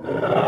Uh...